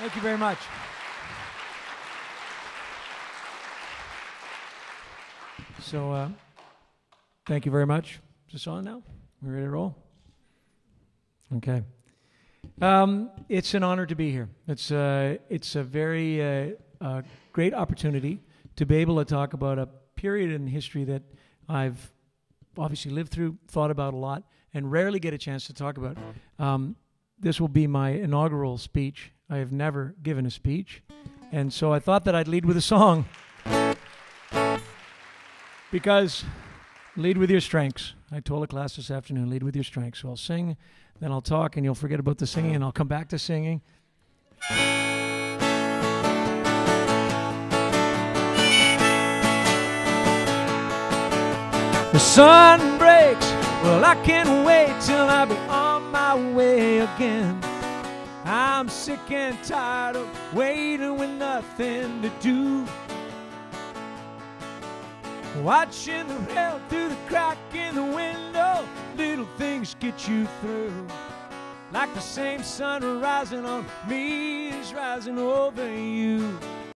Thank you very much. So, uh, thank you very much. Is this on now? We ready to roll? Okay. Um, it's an honor to be here. It's uh, it's a very uh, uh, great opportunity to be able to talk about a period in history that I've obviously lived through, thought about a lot, and rarely get a chance to talk about. Um, this will be my inaugural speech. I have never given a speech, and so I thought that I'd lead with a song because lead with your strengths. I told a class this afternoon, lead with your strengths. So I'll sing, then I'll talk, and you'll forget about the singing, and I'll come back to singing. The sun breaks, well, I can't wait till I be on my way again. I'm sick and tired of waiting with nothing to do. Watching the rail through the crack in the window, little things get you through. Like the same sun rising on me is rising over you.